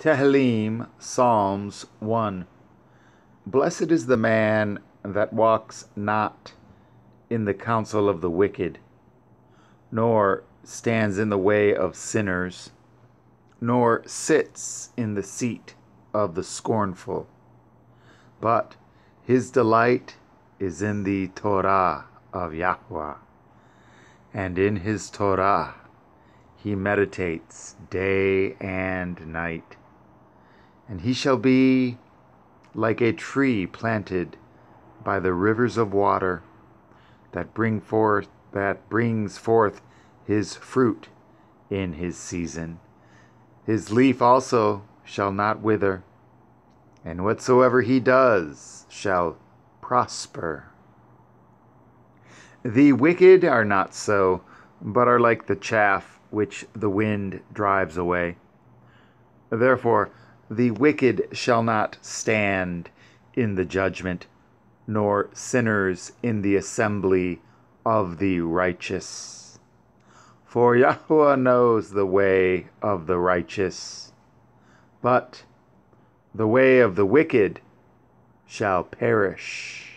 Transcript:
Tehillim, Psalms 1. Blessed is the man that walks not in the counsel of the wicked, nor stands in the way of sinners, nor sits in the seat of the scornful. But his delight is in the Torah of Yahweh, and in his Torah he meditates day and night and he shall be like a tree planted by the rivers of water that bring forth that brings forth his fruit in his season. His leaf also shall not wither and whatsoever he does shall prosper. The wicked are not so but are like the chaff which the wind drives away. Therefore the wicked shall not stand in the judgment, nor sinners in the assembly of the righteous. For Yahweh knows the way of the righteous, but the way of the wicked shall perish.